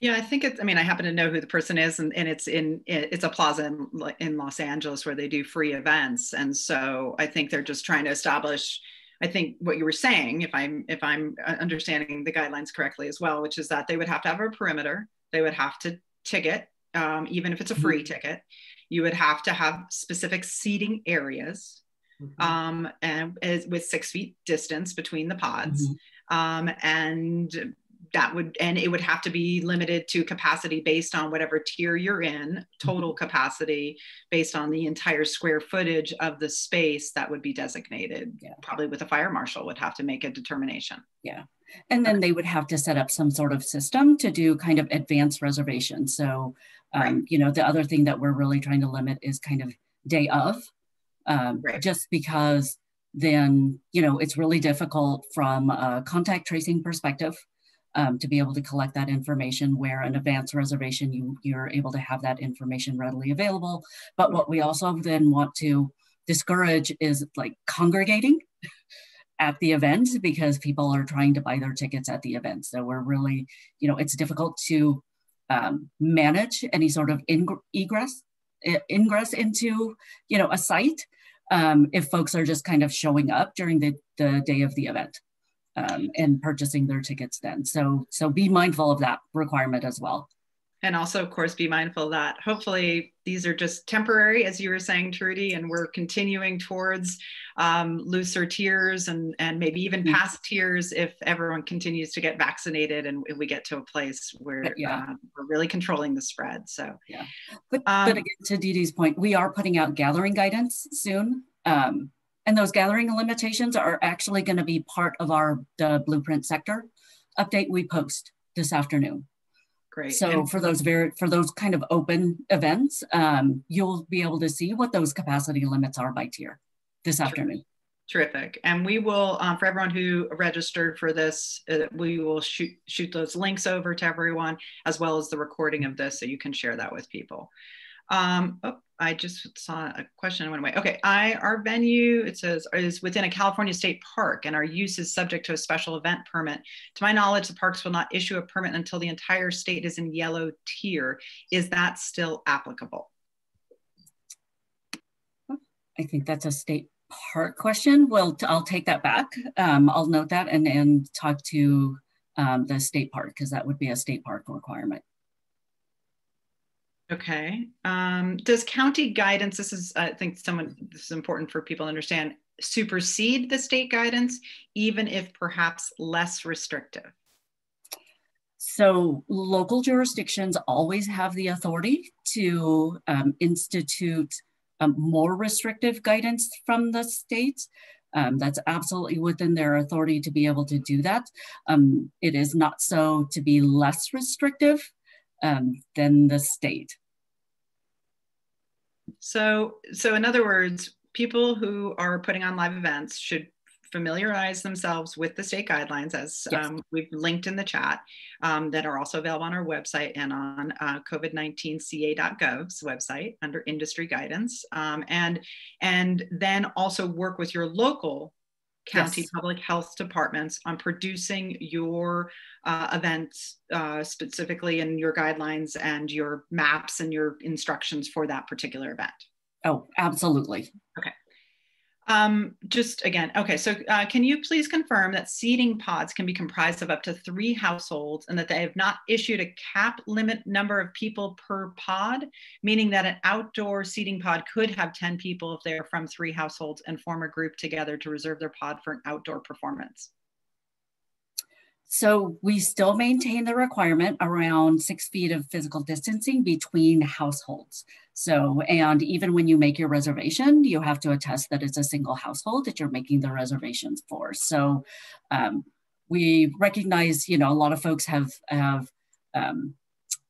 Yeah, I think it's. I mean, I happen to know who the person is, and, and it's in it's a plaza in, in Los Angeles where they do free events, and so I think they're just trying to establish. I think what you were saying, if I'm if I'm understanding the guidelines correctly as well, which is that they would have to have a perimeter, they would have to ticket um, even if it's a free mm-hmm. ticket. You would have to have specific seating areas mm-hmm. um, and as, with six feet distance between the pods. Mm-hmm. Um, and that would and it would have to be limited to capacity based on whatever tier you're in total mm-hmm. capacity based on the entire square footage of the space that would be designated yeah. probably with a fire marshal would have to make a determination yeah and then they would have to set up some sort of system to do kind of advanced reservation so um, right. You know, the other thing that we're really trying to limit is kind of day of, um, right. just because then, you know, it's really difficult from a contact tracing perspective um, to be able to collect that information where an advance reservation, you, you're able to have that information readily available. But what we also then want to discourage is like congregating at the event because people are trying to buy their tickets at the event. So we're really, you know, it's difficult to um, manage any sort of egress ingress into you know a site um, if folks are just kind of showing up during the, the day of the event um, and purchasing their tickets then so so be mindful of that requirement as well and also of course be mindful that hopefully these are just temporary as you were saying trudy and we're continuing towards um, looser tiers and and maybe even mm-hmm. past tiers if everyone continues to get vaccinated and we get to a place where yeah. uh, we're really controlling the spread so yeah but, um, but again to Dee Dee's point we are putting out gathering guidance soon um, and those gathering limitations are actually going to be part of our the blueprint sector update we post this afternoon Great. So And- for those very for those kind of open events, um, you'll be able to see what those capacity limits are by tier this afternoon. Terrific. And we will, um, for everyone who registered for this, uh, we will shoot, shoot those links over to everyone, as well as the recording of this, so you can share that with people. Um, oh, I just saw a question went away. Okay, I our venue it says is within a California state park, and our use is subject to a special event permit. To my knowledge, the parks will not issue a permit until the entire state is in yellow tier. Is that still applicable? I think that's a state park question. Well, I'll take that back. Um, I'll note that and and talk to um, the state park because that would be a state park requirement. Okay. Um, does county guidance, this is, I think someone, this is important for people to understand, supersede the state guidance, even if perhaps less restrictive? So local jurisdictions always have the authority to um, institute um, more restrictive guidance from the states. Um, that's absolutely within their authority to be able to do that. Um, it is not so to be less restrictive um, than the state. So, so in other words, people who are putting on live events should familiarize themselves with the state guidelines as Yes. um, we've linked in the chat um, that are also available on our website and on uh, covid19ca.gov's website under industry guidance um, and and then also work with your local county Yes. public health departments on producing your uh, events uh, specifically in your guidelines and your maps and your instructions for that particular event Oh, absolutely. Um, just again, okay, so uh, can you please confirm that seating pods can be comprised of up to three households and that they have not issued a cap limit number of people per pod, meaning that an outdoor seating pod could have 10 people if they are from three households and form a group together to reserve their pod for an outdoor performance? So we still maintain the requirement around six feet of physical distancing between households. So, and even when you make your reservation, you have to attest that it's a single household that you're making the reservations for. So um, we recognize, you know, a lot of folks have, have um,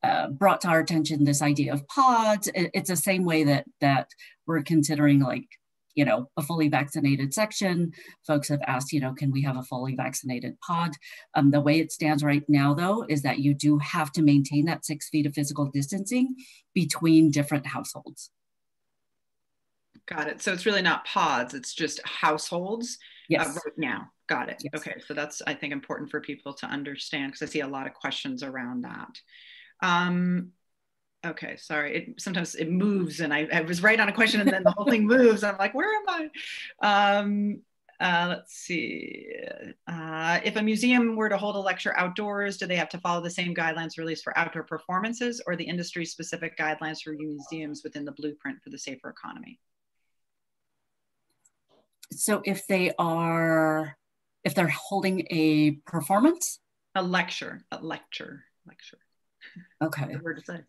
uh, brought to our attention this idea of pods. It- it's the same way that, that we're considering like, you know, a fully vaccinated section. Folks have asked, you know, can we have a fully vaccinated pod? Um, the way it stands right now, though, is that you do have to maintain that six feet of physical distancing between different households. Got it. So it's really not pods, it's just households Yes. uh, right now. Got it. Yes. Okay, so that's I think important for people to understand because I see a lot of questions around that. Um, okay, sorry. It sometimes it moves, and I, I was right on a question, and then the whole thing moves. I'm like, where am I? Um, uh, let's see. Uh, if a museum were to hold a lecture outdoors, do they have to follow the same guidelines released for outdoor performances, or the industry-specific guidelines for museums within the blueprint for the safer economy? So if they are, if they're holding a performance, A lecture, a lecture, lecture. okay. Word to say.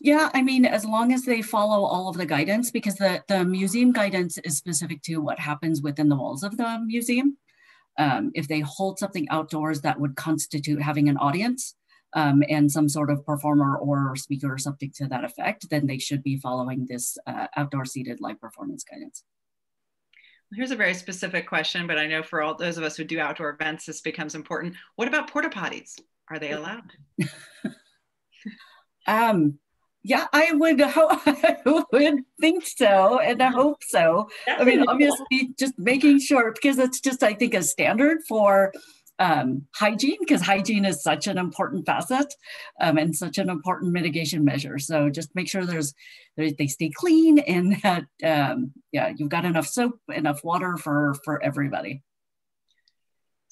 Yeah, I mean, as long as they follow all of the guidance, because the, the museum guidance is specific to what happens within the walls of the museum. Um, if they hold something outdoors, that would constitute having an audience um, and some sort of performer or speaker or something to that effect, then they should be following this uh, outdoor seated live performance guidance. Here's a very specific question, but I know for all those of us who do outdoor events, this becomes important. What about porta potties? Are they allowed? Um, yeah, I would, ho- I would think so, and I hope so. That's I mean, an- obviously, just making sure because it's just, I think, a standard for um, hygiene because hygiene is such an important facet um, and such an important mitigation measure. So just make sure there's they, they stay clean and that um, yeah, you've got enough soap, enough water for for everybody.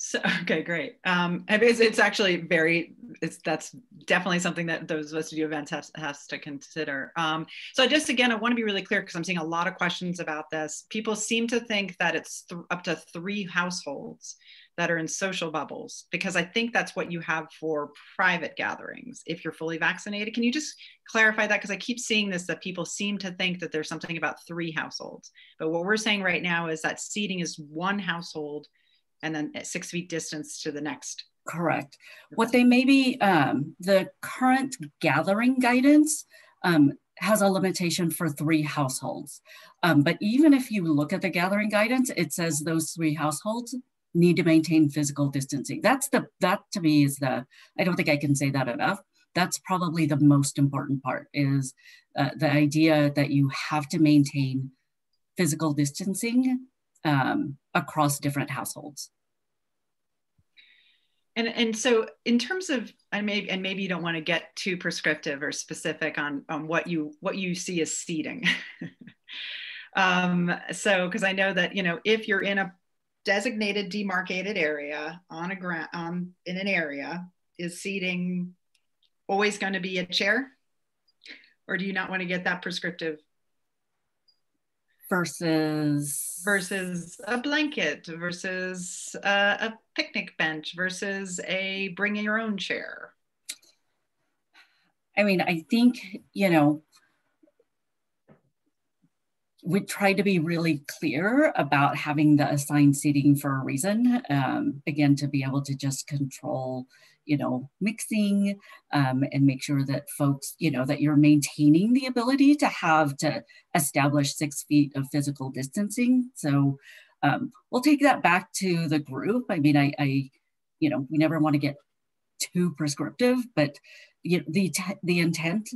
So, okay, great. Um, it's, it's actually very, it's, that's definitely something that those of us who do events has, has to consider. Um, so I just again, I want to be really clear because I'm seeing a lot of questions about this. People seem to think that it's up to three households that are in social bubbles because I think that's what you have for private gatherings if you're fully vaccinated. Can you just clarify that? Because I keep seeing this that people seem to think that there's something about three households. But what we're saying right now is that seating is one household and then six feet distance to the next Correct. What they may be, um, the current gathering guidance um, has a limitation for three households. Um, but even if you look at the gathering guidance, it says those three households need to maintain physical distancing. That's the, that to me is the, I don't think I can say that enough. That's probably the most important part is uh, the idea that you have to maintain physical distancing um, across different households. And and so in terms of and maybe and maybe you don't want to get too prescriptive or specific on on what you what you see as seating. um, so because I know that you know if you're in a designated demarcated area on a ground um, in an area, is seating always going to be a chair, or do you not want to get that prescriptive? Versus versus a blanket versus uh, a picnic bench versus a bring your own chair. I mean i think you know we try to be really clear about having the assigned seating for a reason um, again to be able to just control you know, mixing um, and make sure that folks, you know, that you're maintaining the ability to have to establish six feet of physical distancing. So um, we'll take that back to the group. I mean, I, I you know, we never want to get too prescriptive, but you know, the, the intent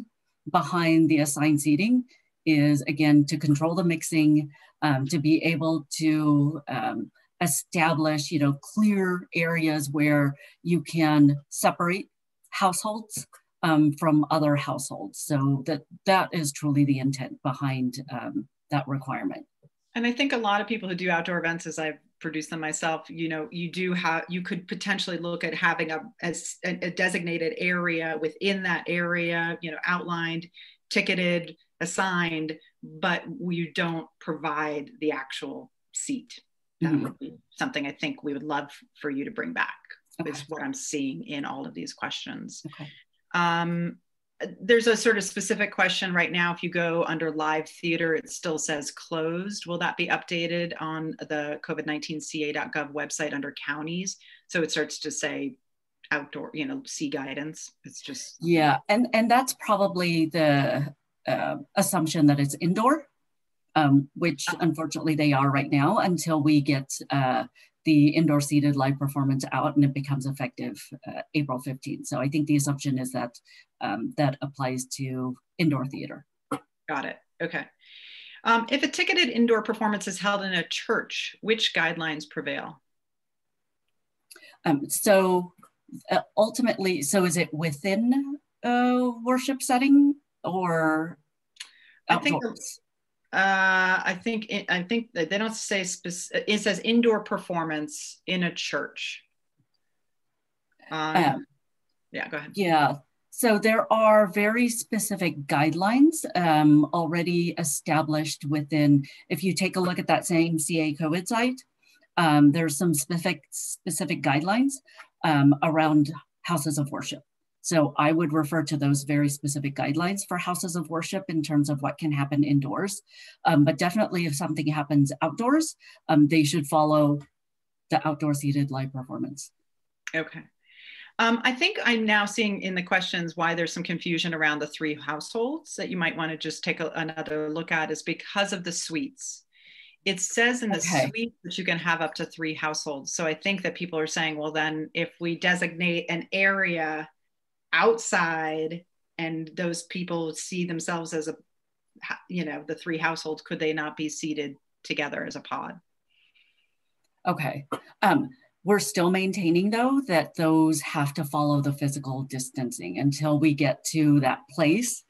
behind the assigned seating is again to control the mixing, um, to be able to um, establish, you know, clear areas where you can separate households um, from other households. So that that is truly the intent behind um, that requirement. And I think a lot of people who do outdoor events, as I've produced them myself, you know, you do have, you could potentially look at having a, a, a designated area within that area, you know, outlined, ticketed, assigned, but you don't provide the actual seat that mm-hmm. would be something I think we would love for you to bring back. Okay. Is what I'm seeing in all of these questions. Okay. Um, there's a sort of specific question right now. If you go under live theater, it still says closed. Will that be updated on the COVID-19ca.gov website under counties? So it starts to say outdoor, you know, see guidance. It's just yeah, and and that's probably the uh, assumption that it's indoor um, which unfortunately they are right now until we get uh, the indoor seated live performance out and it becomes effective uh, April 15th. So I think the assumption is that um, that applies to indoor theater. Got it. Okay. Um, if a ticketed indoor performance is held in a church, which guidelines prevail? Um, so uh, ultimately, so is it within a worship setting or outdoors? I think uh, I think it, I think they don't say specific. It says indoor performance in a church. Um, um, yeah, go ahead. Yeah. So there are very specific guidelines um, already established within. If you take a look at that same CA COVID site, um, there's some specific specific guidelines um, around houses of worship. So I would refer to those very specific guidelines for houses of worship in terms of what can happen indoors. Um, but definitely if something happens outdoors, um, they should follow the outdoor seated live performance. Okay. Um, I think I'm now seeing in the questions why there's some confusion around the three households that you might want to just take a, another look at is because of the suites. It says in the okay. suite that you can have up to three households. So I think that people are saying, well, then if we designate an area outside and those people see themselves as a you know the three households could they not be seated together as a pod? Okay. Um we're still maintaining though that those have to follow the physical distancing until we get to that place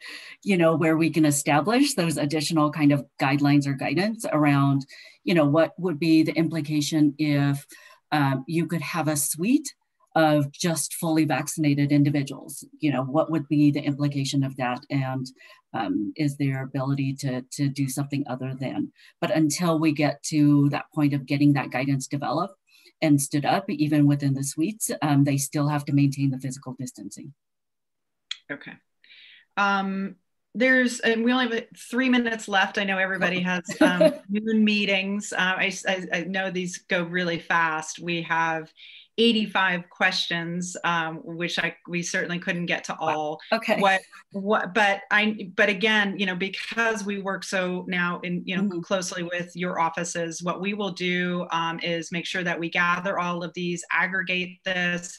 you know where we can establish those additional kind of guidelines or guidance around you know what would be the implication if um, you could have a suite of just fully vaccinated individuals. You know, what would be the implication of that? And um, is their ability to, to do something other than? But until we get to that point of getting that guidance developed and stood up, even within the suites, um, they still have to maintain the physical distancing. Okay. Um, there's and we only have three minutes left i know everybody has um, noon meetings uh, I, I, I, know these go really fast we have 85 questions, um, which I we certainly couldn't get to all. Okay. What what? But I but again, you know, because we work so now in you know mm-hmm. closely with your offices, what we will do um, is make sure that we gather all of these, aggregate this,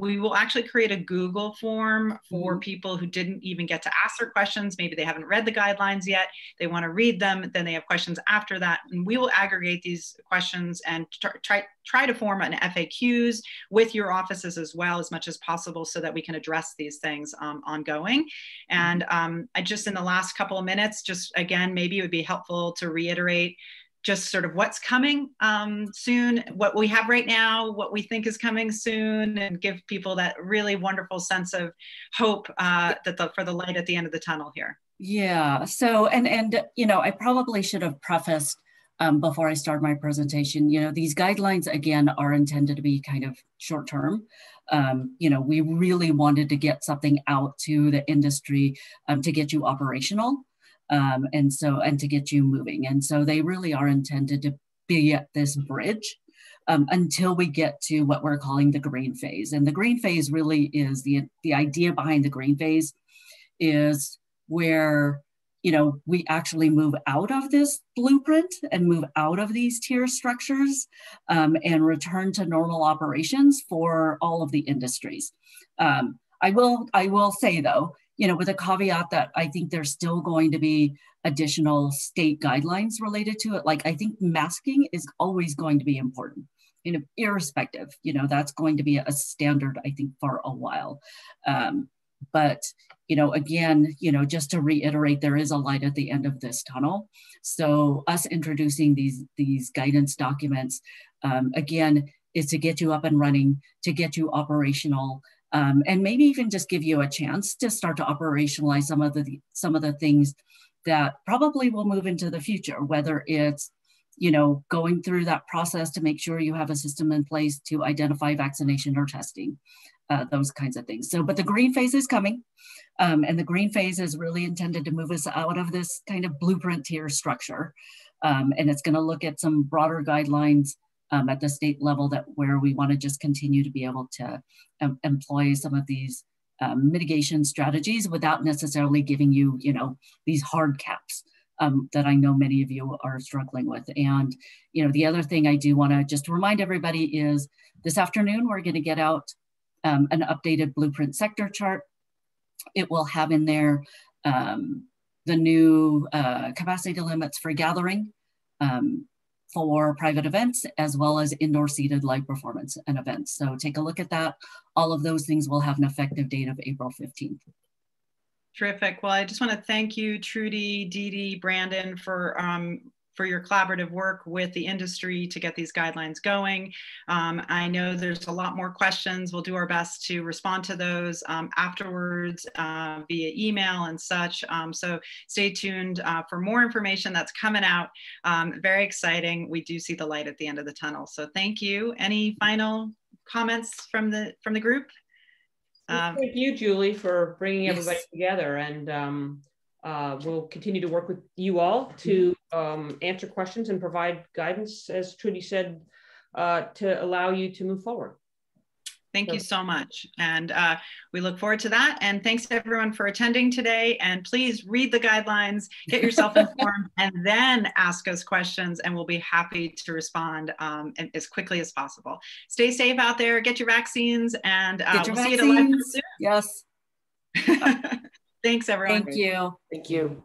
we will actually create a Google form for mm-hmm. people who didn't even get to ask their questions. Maybe they haven't read the guidelines yet. They want to read them. Then they have questions after that. And we will aggregate these questions and try, try to form an FAQs with your offices as well as much as possible so that we can address these things um, ongoing. And mm-hmm. um, I just in the last couple of minutes, just again, maybe it would be helpful to reiterate just sort of what's coming um, soon, what we have right now, what we think is coming soon, and give people that really wonderful sense of hope uh, that the, for the light at the end of the tunnel here. Yeah. So, and and you know, I probably should have prefaced um, before I start my presentation. You know, these guidelines again are intended to be kind of short term. Um, you know, we really wanted to get something out to the industry um, to get you operational um, and so and to get you moving. And so they really are intended to be at this bridge um, until we get to what we're calling the green phase. And the green phase really is the the idea behind the green phase is where you know we actually move out of this blueprint and move out of these tier structures um, and return to normal operations for all of the industries. Um, i will i will say though you know, with a caveat that I think there's still going to be additional state guidelines related to it. Like I think masking is always going to be important, you know, irrespective. You know, that's going to be a standard, I think, for a while. Um, but you know, again, you know, just to reiterate, there is a light at the end of this tunnel. So us introducing these these guidance documents, um, again, is to get you up and running, to get you operational, um, and maybe even just give you a chance to start to operationalize some of the some of the things that probably will move into the future whether it's you know going through that process to make sure you have a system in place to identify vaccination or testing uh, those kinds of things. So but the green phase is coming. Um, and the green phase is really intended to move us out of this kind of blueprint tier structure. Um, and it's going to look at some broader guidelines um, at the state level that where we want to just continue to be able to employ some of these um, mitigation strategies without necessarily giving you, you know, these hard caps um, that I know many of you are struggling with. And, you know, the other thing I do want to just remind everybody is this afternoon, we're going to get out um, an updated blueprint sector chart. It will have in there um, the new uh, capacity limits for gathering, um, for private events as well as indoor seated live performance and events. So take a look at that. All of those things will have an effective date of April 15th. Terrific. Well, I just want to thank you, Trudy, Dee Dee, Brandon, for um, for your collaborative work with the industry to get these guidelines going. Um, I know there's a lot more questions. We'll do our best to respond to those um, afterwards uh, via email and such. Um, so stay tuned uh, for more information that's coming out. Um, very exciting. We do see the light at the end of the tunnel. So thank you. Any final comments from the from the group? Um, thank you, Julie, for bringing everybody yes. together and um, uh, we'll continue to work with you all to um, answer questions and provide guidance, as Trudy said, uh, to allow you to move forward. Thank so. you so much. And uh, we look forward to that. And thanks everyone for attending today. And please read the guidelines, get yourself informed, and then ask us questions, and we'll be happy to respond um, as quickly as possible. Stay safe out there, get your vaccines, and uh, we'll vaccines. see you at soon. Yes. Thanks, everyone. Thank you. Thank you.